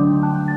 Música